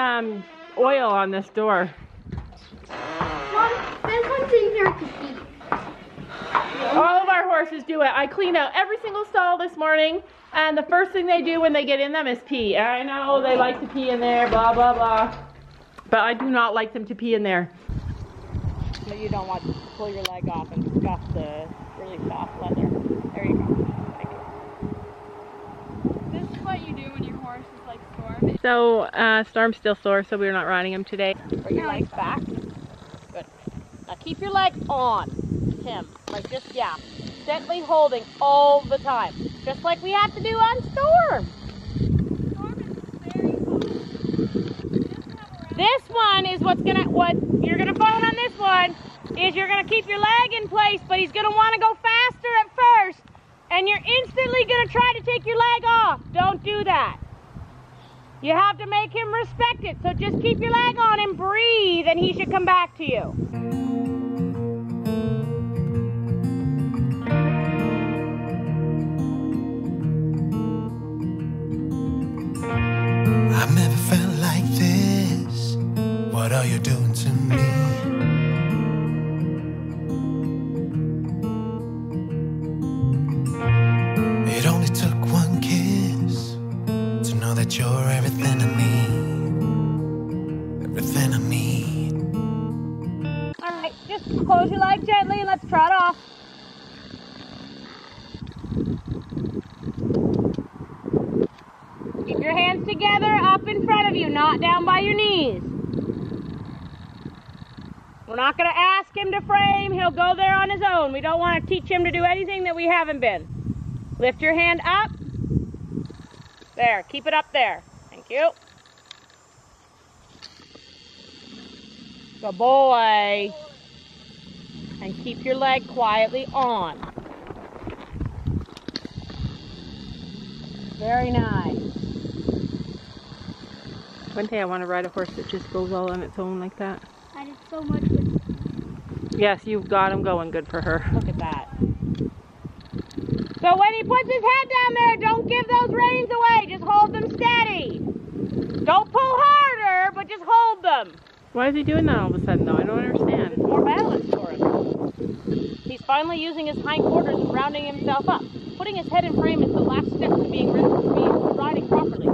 need some oil on this door. Mom, there's something here to eat. All of our horses do it. I cleaned out every single stall this morning, and the first thing they do when they get in them is pee. I know they like to pee in there, blah, blah, blah. But I do not like them to pee in there. But you don't want to pull your leg off and scuff the really soft leather. There you go. This is what you do when your horse is like storm. So, uh, Storm's still sore, so we're not riding him today. Bring your legs back. Good. Now keep your leg on him. Like just, yeah. Gently holding all the time. Just like we have to do on Storm. This one is what's gonna, what you're gonna phone on this one is you're gonna keep your leg in place, but he's gonna wanna go faster at first, and you're instantly gonna try to take your leg off. Don't do that. You have to make him respect it. So just keep your leg on and breathe, and he should come back to you. I've never felt like this. What are you doing to me? Close your leg gently and let's trot off. Keep your hands together up in front of you, not down by your knees. We're not going to ask him to frame. He'll go there on his own. We don't want to teach him to do anything that we haven't been. Lift your hand up. There, keep it up there. Thank you. Good boy. And keep your leg quietly on. Very nice. One day I want to ride a horse that just goes all on its own like that. I did so much with Yes, you've got him going good for her. Look at that. So when he puts his head down there, don't give those reins away. Just hold them steady. Don't pull harder, but just hold them. Why is he doing that all of a sudden though? I don't understand. It's More balance for him. He's finally using his hindquarters and rounding himself up. Putting his head in frame is the last step to being, rid- to being riding properly.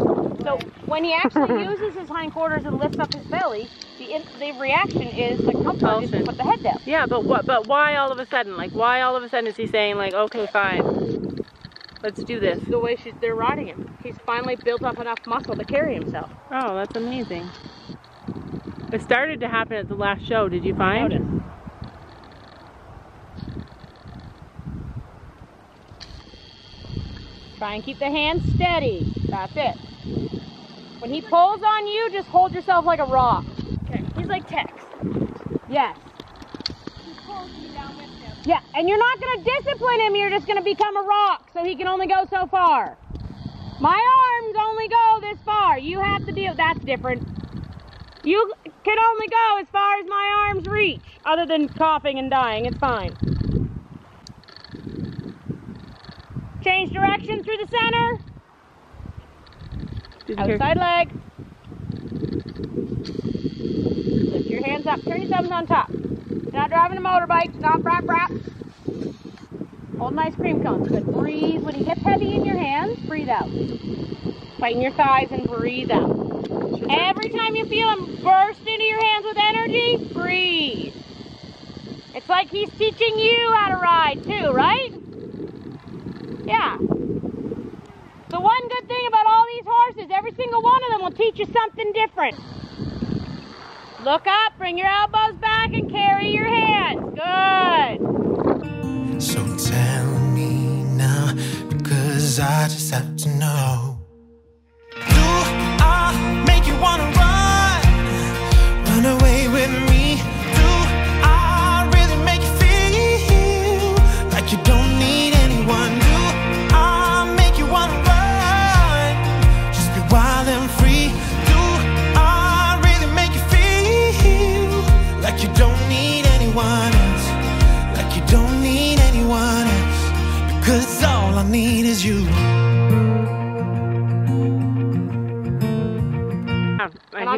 So when he actually uses his hindquarters and lifts up his belly, the, in, the reaction is the comfort is to put the head down. Yeah, but what? But why all of a sudden? Like, why all of a sudden is he saying like, okay, fine, let's do this? The way she's, they're riding him. He's finally built up enough muscle to carry himself. Oh, that's amazing. It started to happen at the last show. Did you find? Notice. Try and keep the hands steady. That's it. When he pulls on you, just hold yourself like a rock. Okay, he's like Tex. Yes. He pulls me down with him. Yeah, and you're not going to discipline him. You're just going to become a rock so he can only go so far. My arms only go this far. You have to deal. That's different. You can only go as far as my arms reach, other than coughing and dying. It's fine. Change direction through the center. Did you hear- Outside leg. Lift your hands up. Turn your thumbs on top. You're not driving a motorbike. Stop, rap, rap. Hold my ice cream cones. Good. Breathe. When you get heavy in your hands, breathe out. Tighten your thighs and breathe out. Every time you feel him burst your hands with energy, breathe. It's like he's teaching you how to ride too, right? Yeah. The one good thing about all these horses, every single one of them will teach you something different. Look up, bring your elbows back, and carry your hands. Good. So tell me now, because I just have to know.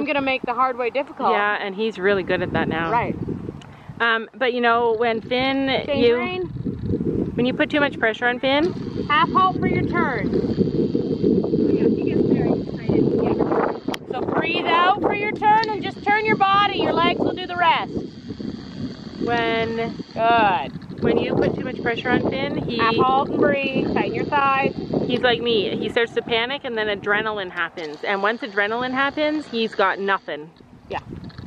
Gonna make the hard way difficult. Yeah, and he's really good at that now. Right. Um, but you know, when Finn, you, when you put too much pressure on Finn, Half halt for your turn. So breathe out for your turn and just turn your body. Your legs will do the rest. when Good. When you put too much pressure on Finn, he Half halt and breathe. Tighten your thighs. he's like me. He starts to panic, and then adrenaline happens. And once adrenaline happens, he's got nothing. Yeah.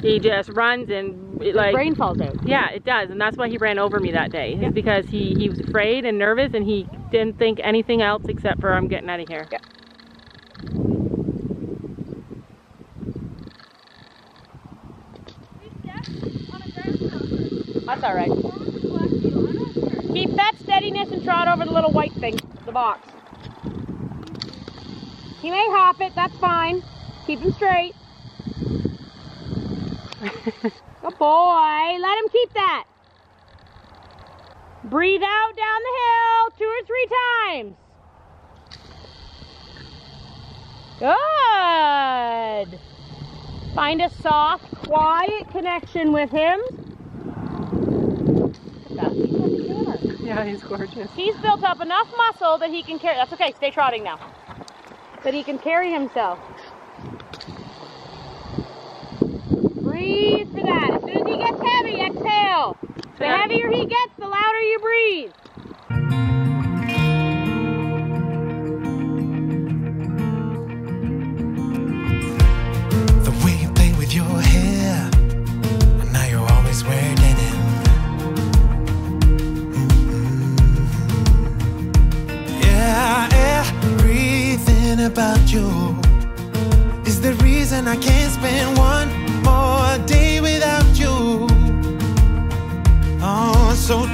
He just runs and it, like Brain falls out. Yeah, it does, and that's why he ran over me that day. is Yeah. because he he was afraid and nervous, and he didn't think anything else except for I'm getting out of here. Yeah. That's all right. Keep that steadiness and trot over the little white thing, the box. He may hop it, that's fine. Keep him straight. Good boy. Let him keep that. Breathe out down the hill two or three times. Good. Find a soft, quiet connection with him. Yeah, he's gorgeous. He's built up enough muscle that he can carry. That's okay. Stay trotting now. That he can carry himself. Breathe for that. As soon as he gets heavy, exhale. The heavier he gets, the louder you breathe. Everything about you is the reason I can't spend one more day without you. Oh, so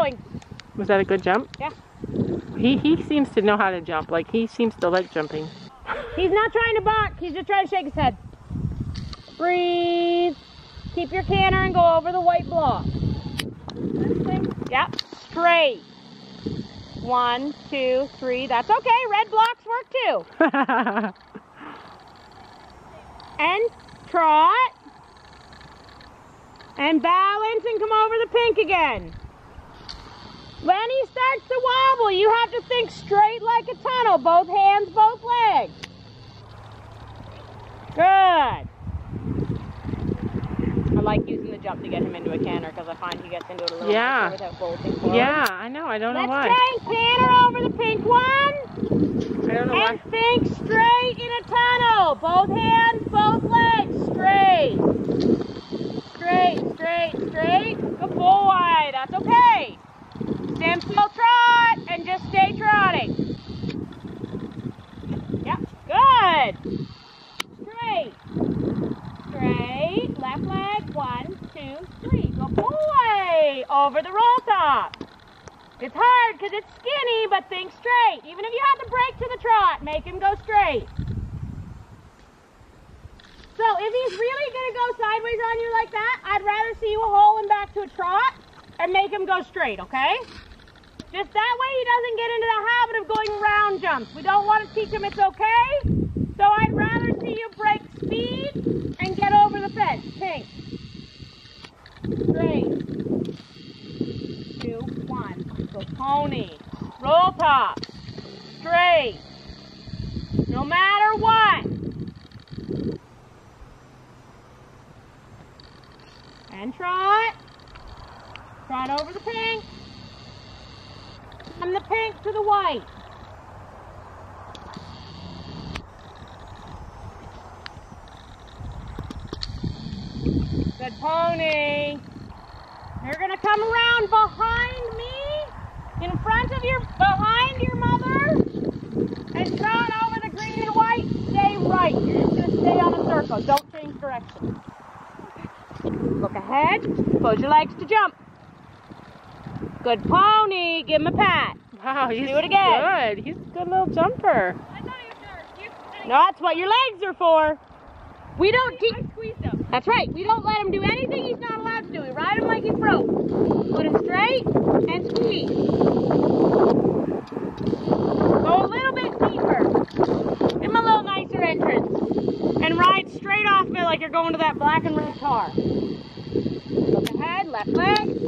going. Was that a good jump? Yeah. He he seems to know how to jump. Like he seems to like jumping. He's not trying to bark. He's just trying to shake his head. Breathe. Keep your canter and go over the white block. Yep. Straight. One, two, three. That's okay. Red blocks work too. And trot. And balance and come over the pink again. When he starts to wobble, you have to think straight like a tunnel. Both hands, both legs. Good. I like using the jump to get him into a canter because I find he gets into it a little Yeah. without bolting forward. yeah, I know. I don't know Let's why. try and canter over the pink one. I don't know why. And think straight in a tunnel. Both hands, both legs, straight. Straight, straight, straight. Good boy. That's okay. Stand still, trot, and just stay trotting. Yep, good. Straight. Straight. Left leg. One, two, three. Good boy. Over the roll top. It's hard because it's skinny, but think straight. Even if you have to break to the trot, make him go straight. So if he's really going to go sideways on you like that, I'd rather see you haul him back to a trot and make him go straight, okay? Just that way he doesn't get into the habit of going round jumps. We don't want to teach him it's okay. So I'd rather see you break speed and get over the fence. Pink. Straight two, one. Go pony. Roll top. Straight. No matter what. And trot. Trot over the pink. From the pink to the white. Good pony. You're gonna come around behind me, in front of your, behind your mother, and trot over the green and white. Stay right. You're just gonna stay on a circle. Don't change direction. Look ahead. Close your legs to jump. Good pony. Give him a pat. Wow, he's Do it again. good. He's a good little jumper. I thought he was sure. No, that's what your legs are for. We don't teach. I squeezed him. That's right. We don't let him do anything he's not allowed to do. We ride him like he's broke. Put him straight and squeeze. Go a little bit deeper. Give him a little nicer entrance. And ride straight off of it like you're going to that black and red car. Look ahead, left leg,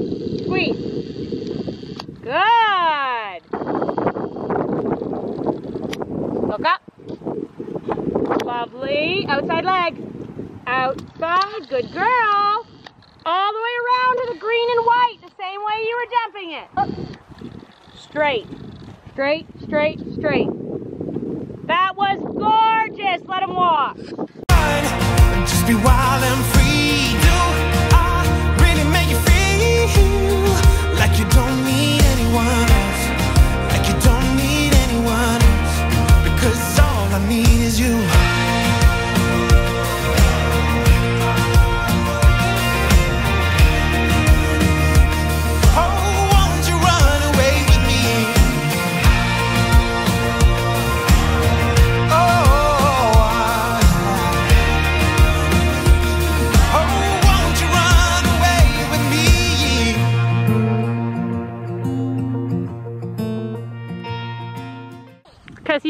squeeze. Good. Look up. Lovely. Outside leg. Outside. Good girl. All the way around to the green and white, the same way you were jumping it. Straight. Straight, straight, straight. That was gorgeous. Let him walk. Just be wild and free. Do I really make you feel like you don't need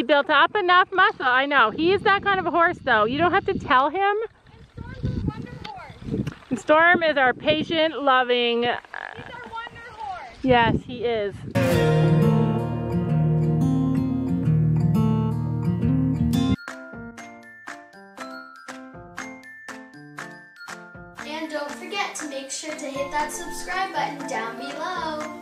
built up enough muscle. I know. He is that kind of a horse, though. You don't have to tell him. And Storm is our patient, loving. uh, our yes, he is. And don't forget to make sure to hit that subscribe button down below.